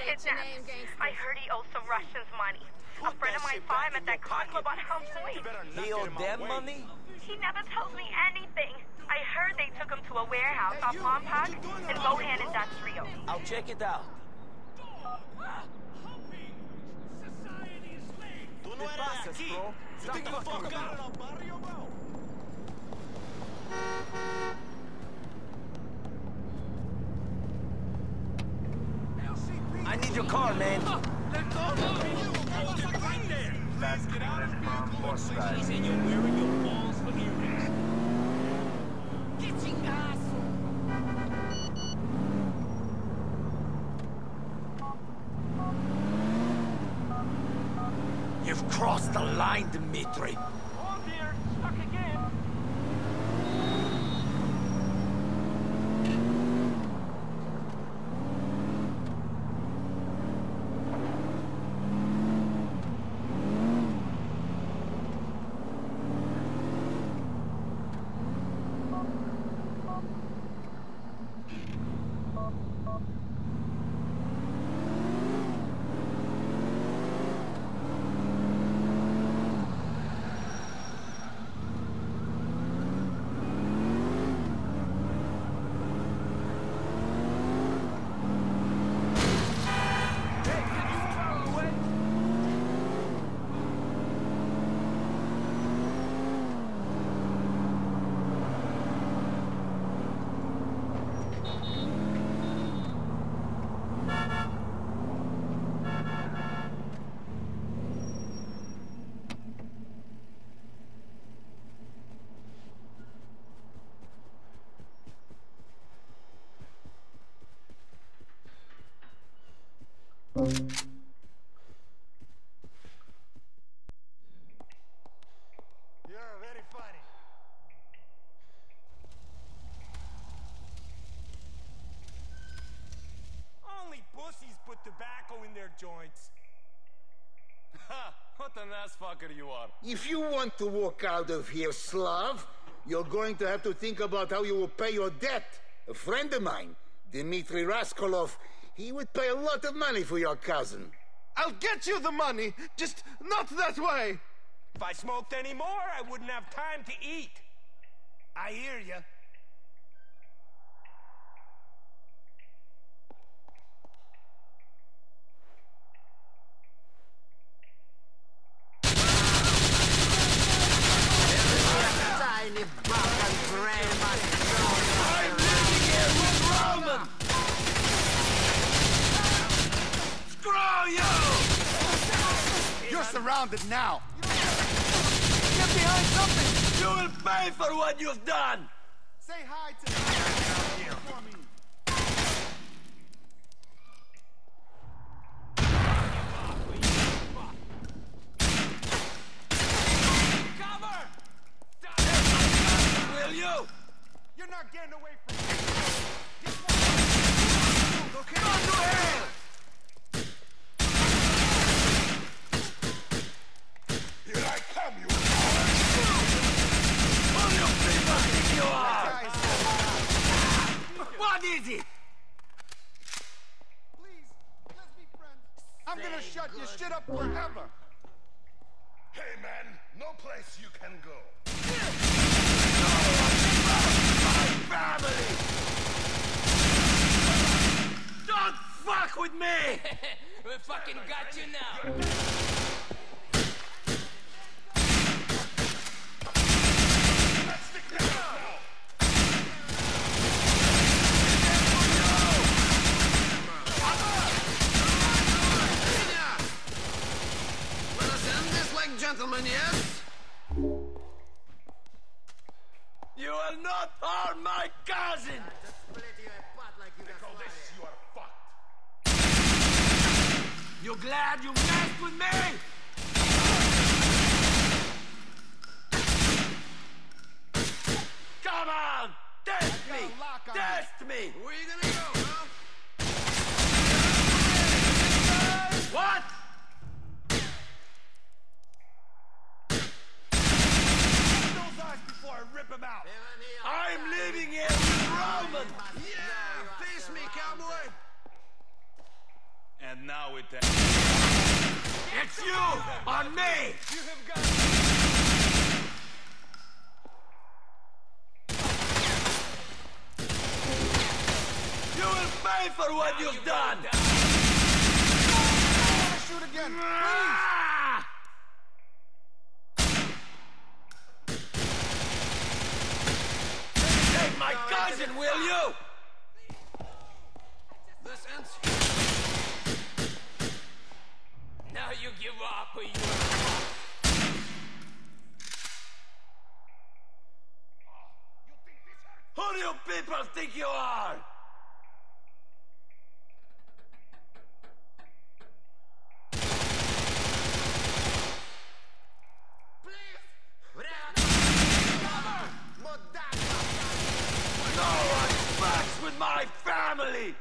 State your kidnapped. I heard he owes some Russians money. A friend of mine saw him at that con club on Helm Point. He owed them money? He never told me anything. I heard they took him to a warehouse off Lompoc in Bohan Industrial. I'll check it out. Tú no ¿Qué eres pasas, aquí. bro? You Stop think the fucking fuck with me. out of barrio, bro? I need your car, man. Let go of me. You get right there. Please get out of vehicle and say He said you're wearing your balls for earrings. Que chingazo! You've crossed the line, Dimitri. Tobacco in their joints. Ha! What ass fucker you are. If you want to walk out of here, Slav, you're going to have to think about how you will pay your debt. A friend of mine, Dimitri Rascalov, he would pay a lot of money for your cousin. I'll get you the money, just not that way. If I smoked any more, I wouldn't have time to eat. I hear you. Tiny buck and Screw you! You're surrounded now. Get behind something! You will pay for what you've done! Say hi to me. Cover! Will you? You're not getting away from me. Go to hell! Here I come, you. Who you people think you are? What is it? Please, let's be friends. I'm gonna shut your shit up forever. Hey, man, no place you can go. Family! Don't fuck with me! we fucking got you now. You will not harm my cousin! Call this you are fucked. You glad you messed with me? Come on! Test me! on Test me! Where you gonna go, huh? What? Before I rip them out. I'm leaving here with Roman! Yeah, face me, cowboy. And now it... It's you! On me! You have got... You will pay for what you've done! Shoot again, please. Ah! Take cousin, will you? This ends Now you give up, or you... Who do you people think you are? No one fucks with my family!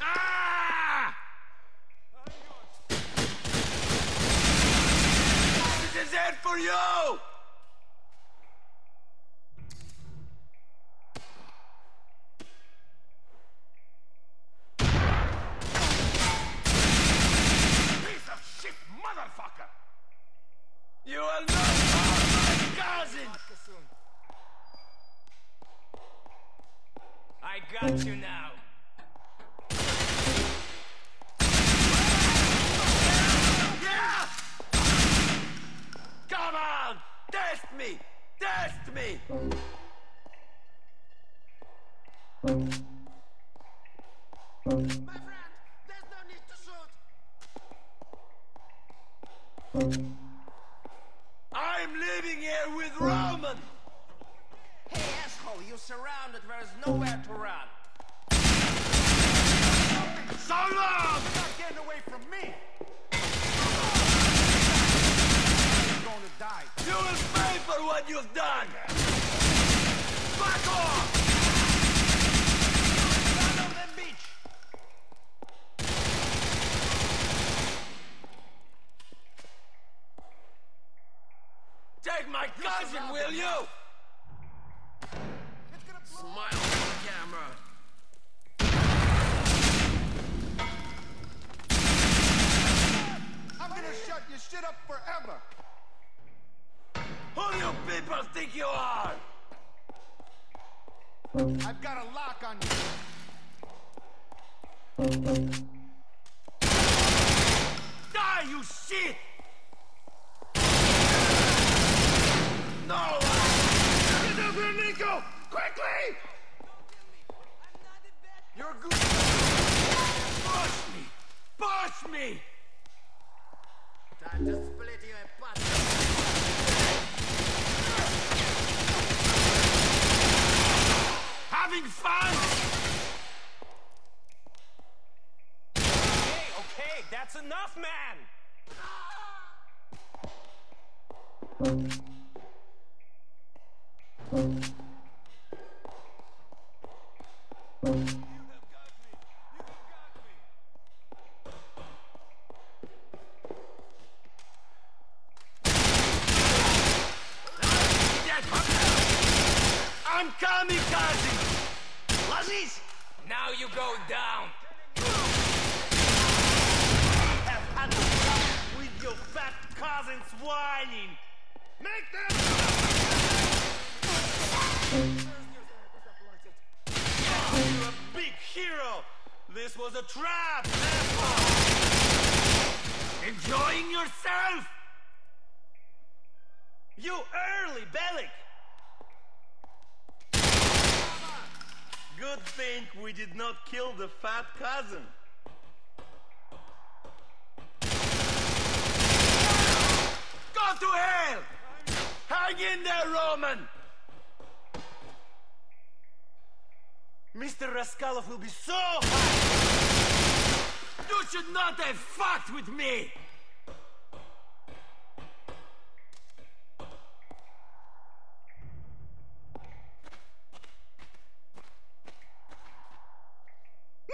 Ah! This is it for you! You will not my cousin! I got you now. I'm living here with Roman! Hey, asshole, you're surrounded. There is nowhere to run. So long! You're not getting away from me. You're going to die. You will pay for what you've done! Back off! Down on that beach. Take my cousin, will you? It's gonna blow. Smile for the camera. I'm your shit up forever. Who do you people think you are? I've got a lock on you. Die, you shit! No! Uh, get up here, Nico! Quickly! You're a good. Push me! Push me! Time to split you a bastard. Having fun? Okay, okay, that's enough, man! I'm kamikaze! Lazis! Now you go down. Have had enough with your fat cousins whining! Make them... You're a big hero! This was a trap! Enjoying yourself? You early, Bellic! Good thing we did not kill the fat cousin. Go to hell! Hang in there, Roman! Mr. Rascalov will be so happy! You should not have fucked with me!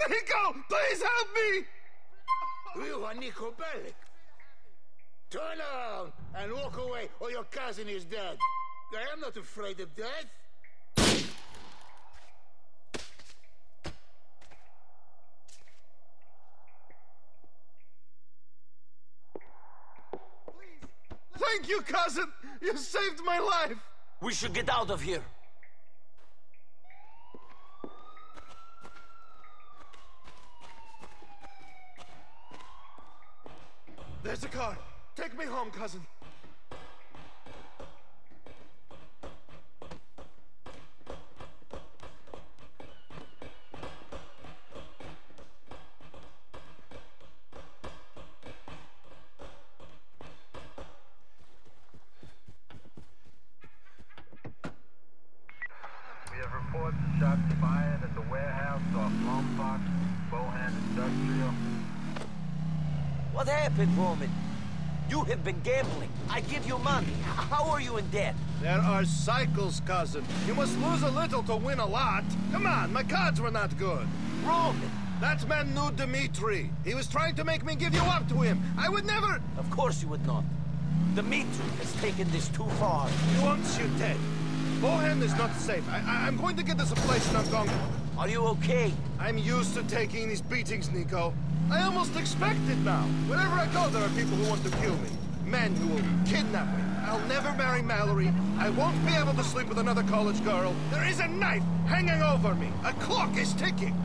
Nico, please help me! You are Nico Bellic. Turn around and walk away, or your cousin is dead. I am not afraid of death. Thank you, cousin! You saved my life! We should get out of here. There's a car. Take me home, cousin. Reports of shots fired at the warehouse off Lompoc, Bohan Industrial. What happened, Roman? You have been gambling. I give you money. How are you in debt? There are cycles, cousin. You must lose a little to win a lot. Come on, my cards were not good. Roman! That man knew Dimitri. He was trying to make me give you up to him. I would never... Of course you would not. Dimitri has taken this too far. He wants you dead. Bohan is not safe. I, I, I'm going to get us a place in Algonquin. Are you okay? I'm used to taking these beatings, Nico. I almost expect it now. Wherever I go, there are people who want to kill me. Men who will kidnap me. I'll never marry Mallorie. I won't be able to sleep with another college girl. There is a knife hanging over me. A clock is ticking.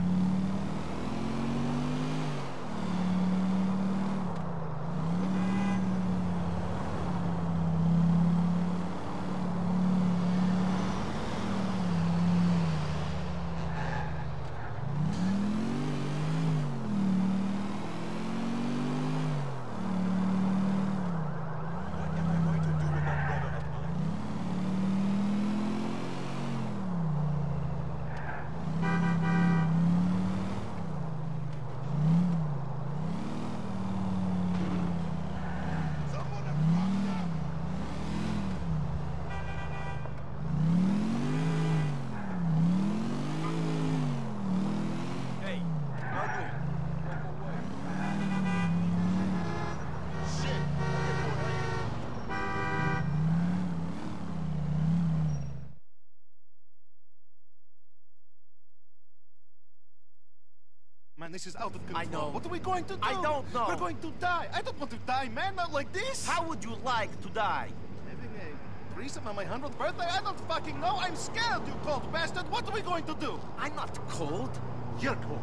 Man, this is out of control. I know. What are we going to do? I don't know. We're going to die. I don't want to die, man. Not like this. How would you like to die? Having a threesome on my 100th birthday? I don't fucking know. I'm scared, you cold bastard. What are we going to do? I'm not cold. You're cold.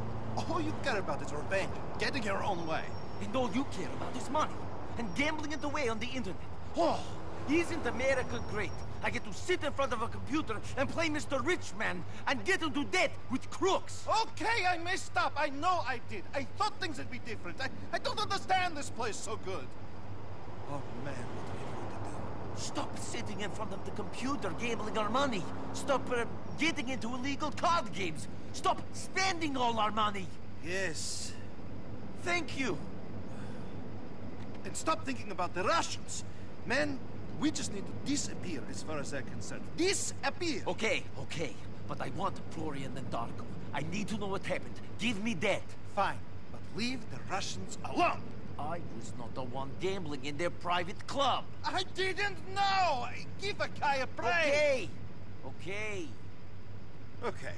All you care about is revenge. Getting your own way. And all you care about is money. And gambling it away on the internet. Oh, isn't America great? I get to sit in front of a computer and play Mr. Richman and get into debt with crooks. Okay, I messed up. I know I did. I thought things would be different. I, I don't understand this place so good. Oh, man, what are we going to do? Stop sitting in front of the computer gambling our money. Stop uh, getting into illegal card games. Stop spending all our money. Yes. Thank you. And stop thinking about the Russians. Man, we just need to disappear as far as I'm concerned. Disappear! Okay, okay. But I want Florian and Darko. I need to know what happened. Give me that. Fine, but leave the Russians alone. I was not the one gambling in their private club. I didn't know! Give a guy a break! Okay. Okay. Okay.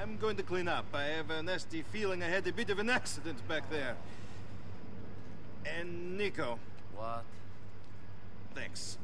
I'm going to clean up. I have a nasty feeling I had a bit of an accident back there. And Nico, What? Thanks.